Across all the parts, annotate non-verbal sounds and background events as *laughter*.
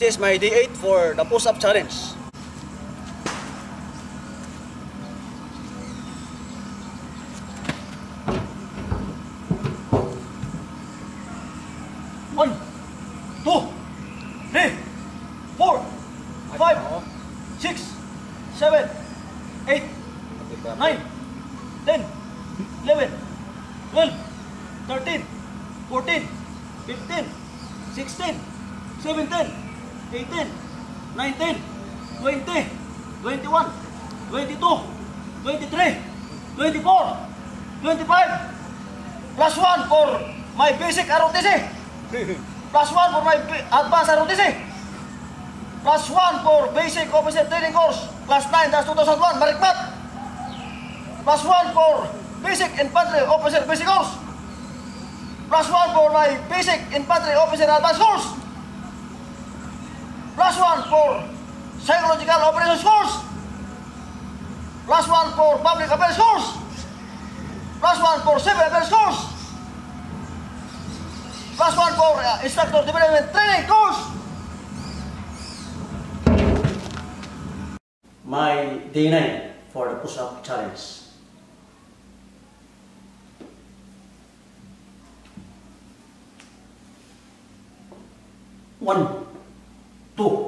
This is my day 8 for the push-up challenge. One, two, three, four, five, six, seven, eight, nine, ten, eleven, twelve, thirteen, fourteen, fifteen, sixteen, seventeen, eighteen, nineteen, twenty, twenty-one, twenty-two, twenty-three, twenty-four, twenty-five, plus one for my basic ROTC. *laughs* Plus one for my advanced ROTC. Plus one for basic officer training course. Class 9, that's 2001, Marikmat. Plus one for basic infantry officer basic course. Plus one for my basic infantry officer advanced course. Plus one for psychological operations course. Plus one for public affairs course. Plus one for civil affairs course. Plus one for uh, instructor development training course. My day 9 for the push-up challenge. One, two,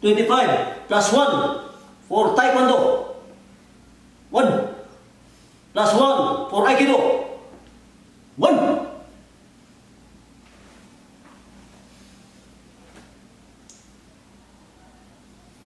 25 plus 1 for Taekwondo. 1 plus 1 for Aikido. 1